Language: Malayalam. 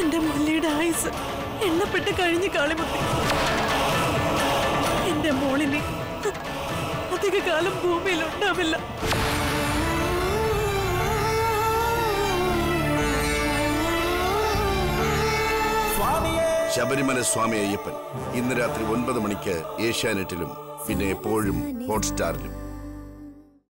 എന്റെ മുല്ലയുടെ ആയുസ് എണ്ണപ്പെട്ട് കഴിഞ്ഞ് കാളിമുത്തി എന്റെ മോളിനെ അധിക കാലം ഭൂമിയിൽ ഉണ്ടാവില്ല. ശബരിമല സ്വാമി അയ്യപ്പൻ ഇന്ന് രാത്രി ഒൻപത് മണിക്ക് ഏഷ്യാനെറ്റിലും പിന്നെ എപ്പോഴും ഹോട്ട്സ്റ്റാറിലും.